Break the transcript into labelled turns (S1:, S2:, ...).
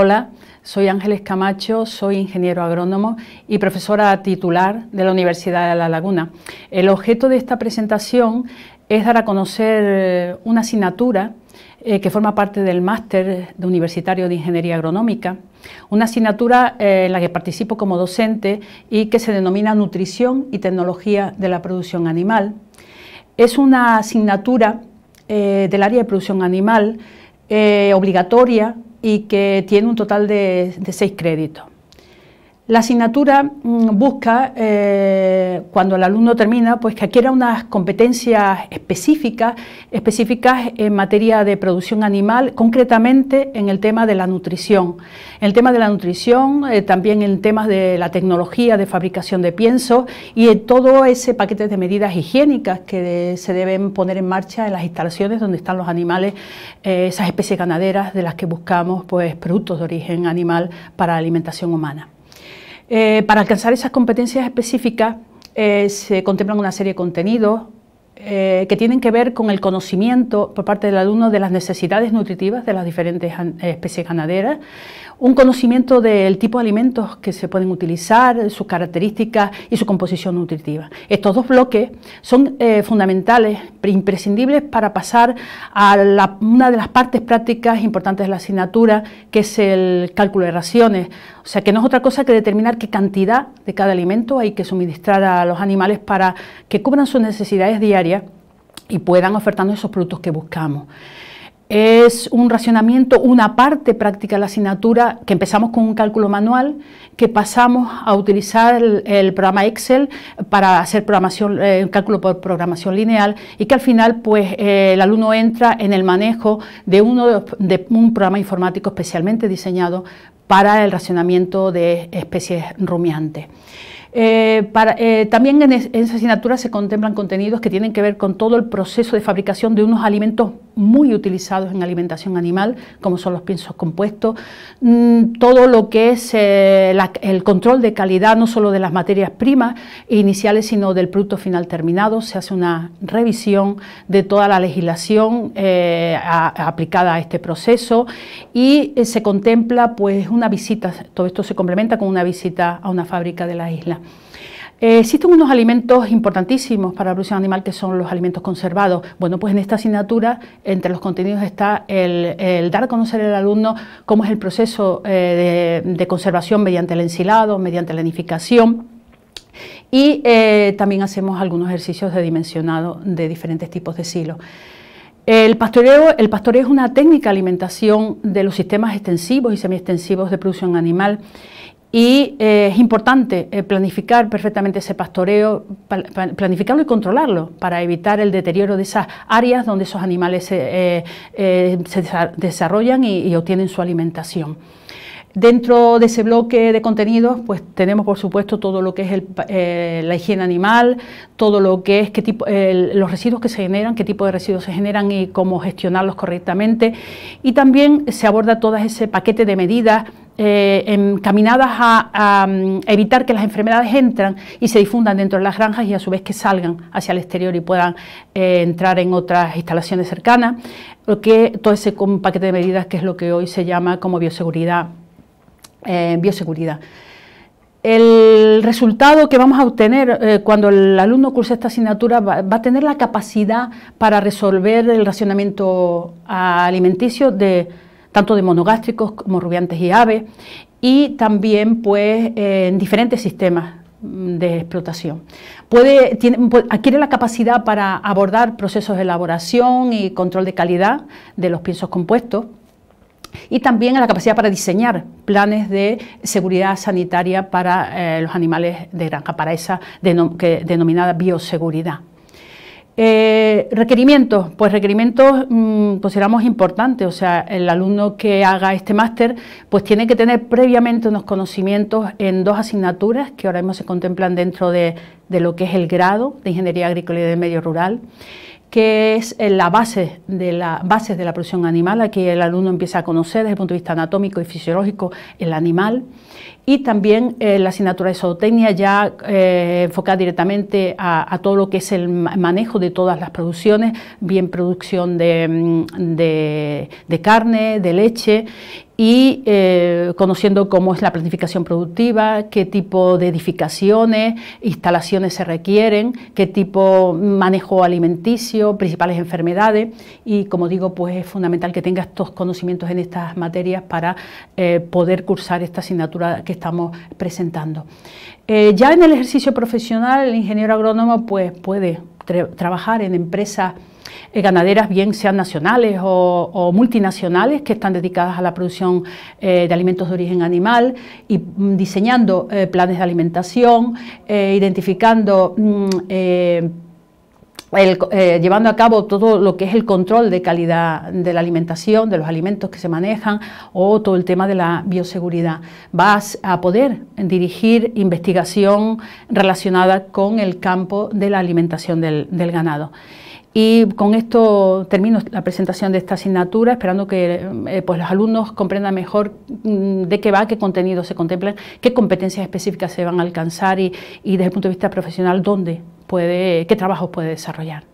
S1: Hola, soy Ángeles Camacho, soy ingeniero agrónomo y profesora titular de la Universidad de La Laguna. El objeto de esta presentación es dar a conocer eh, una asignatura eh, que forma parte del máster universitario de Ingeniería Agronómica, una asignatura eh, en la que participo como docente y que se denomina Nutrición y Tecnología de la Producción Animal. Es una asignatura del área de producción animal obligatoria y que tiene un total de, seis créditos. La asignatura mm, busca, eh, cuando el alumno termina, pues que adquiera unas competencias específicas, específicas en materia de producción animal, concretamente en el tema de la nutrición. En el tema de la nutrición, eh, también en temas de la tecnología de fabricación de piensos y en todo ese paquete de medidas higiénicas que se deben poner en marcha en las instalaciones donde están los animales, eh, esas especies ganaderas de las que buscamos pues, productos de origen animal para la alimentación humana. Eh, para alcanzar esas competencias específicas eh, se contemplan una serie de contenidos eh, que tienen que ver con el conocimiento por parte del alumno de las necesidades nutritivas de las diferentes especies ganaderas, un conocimiento del tipo de alimentos que se pueden utilizar, sus características y su composición nutritiva. Estos dos bloques son eh, fundamentales, imprescindibles para pasar a una de las partes prácticas importantes de la asignatura, que es el cálculo de raciones. O sea, que no es otra cosa que determinar qué cantidad de cada alimento hay que suministrar a los animales para que cubran sus necesidades diarias y puedan ofertarnos esos productos que buscamos. Es un racionamiento, una parte práctica de la asignatura que empezamos con un cálculo manual, que pasamos a utilizar el, programa Excel para hacer programación, eh, cálculo por programación lineal y que al final pues, eh, el alumno entra en el manejo de, uno de un programa informático especialmente diseñado para el racionamiento de especies rumiantes. Eh, eh, también en, esa asignatura se contemplan contenidos que tienen que ver con todo el proceso de fabricación de unos alimentos muy utilizados en alimentación animal, como son los piensos compuestos, mm, todo lo que es eh, el control de calidad, no solo de las materias primas iniciales, sino del producto final terminado. Se hace una revisión de toda la legislación aplicada a este proceso y se contempla pues una visita, todo esto se complementa con una visita a una fábrica de la isla. Eh, existen unos alimentos importantísimos para la producción animal que son los alimentos conservados. Bueno, pues en esta asignatura, entre los contenidos está el, dar a conocer al alumno cómo es el proceso eh, de, conservación mediante el ensilado, mediante la nidificación. Y eh, también hacemos algunos ejercicios de dimensionado de diferentes tipos de silos. El pastoreo, el pastoreo es una técnica de alimentación de los sistemas extensivos y semiextensivos de producción animal y eh, es importante eh, planificar perfectamente ese pastoreo, planificarlo y controlarlo para evitar el deterioro de esas áreas donde esos animales se, eh, desarrollan y, obtienen su alimentación. Dentro de ese bloque de contenidos, pues tenemos por supuesto todo lo que es la higiene animal, todo lo que es qué tipo, los residuos que se generan, qué tipo de residuos se generan y cómo gestionarlos correctamente. Y también se aborda todo ese paquete de medidas eh, encaminadas a, mm, evitar que las enfermedades entran y se difundan dentro de las granjas y a su vez que salgan hacia el exterior y puedan eh, entrar en otras instalaciones cercanas, que todo ese paquete de medidas que es lo que hoy se llama como bioseguridad. Eh, bioseguridad. El resultado que vamos a obtener cuando el alumno cursa esta asignatura va, a tener la capacidad para resolver el racionamiento alimenticio de tanto de monogástricos como rubiantes y aves, y también pues, en diferentes sistemas de explotación. Adquiere la capacidad para abordar procesos de elaboración y control de calidad de los piensos compuestos y también la capacidad para diseñar planes de seguridad sanitaria para eh, los animales de granja, para esa denominada bioseguridad. Eh, requerimientos, pues requerimientos mm, consideramos importantes, o sea, el alumno que haga este máster pues tiene que tener previamente unos conocimientos en dos asignaturas que ahora mismo se contemplan dentro de, lo que es el grado de Ingeniería Agrícola y de Medio Rural que es la base de la bases de la producción animal, aquí el alumno empieza a conocer desde el punto de vista anatómico y fisiológico el animal. Y también eh, la asignatura de zootecnia ya eh, enfocada directamente a, todo lo que es el manejo de todas las producciones, bien producción de, mm, de carne, de leche y eh, conociendo cómo es la planificación productiva, qué tipo de edificaciones, instalaciones se requieren, qué tipo manejo alimenticio, principales enfermedades y como digo, pues es fundamental que tenga estos conocimientos en estas materias para eh, poder cursar esta asignatura que estamos presentando. Eh, ya en el ejercicio profesional, el ingeniero agrónomo pues, puede trabajar en empresas eh, ganaderas, bien sean nacionales o, multinacionales, que están dedicadas a la producción eh, de alimentos de origen animal y mm, diseñando eh, planes de alimentación, identificando... Mm, llevando a cabo todo lo que es el control de calidad de la alimentación, de los alimentos que se manejan o todo el tema de la bioseguridad. Vas a poder dirigir investigación relacionada con el campo de la alimentación del ganado. Y con esto termino la presentación de esta asignatura, esperando que eh, pues los alumnos comprendan mejor mm, de qué va, qué contenidos se contemplan, qué competencias específicas se van a alcanzar y desde el punto de vista profesional, dónde puede, qué trabajos puede desarrollar.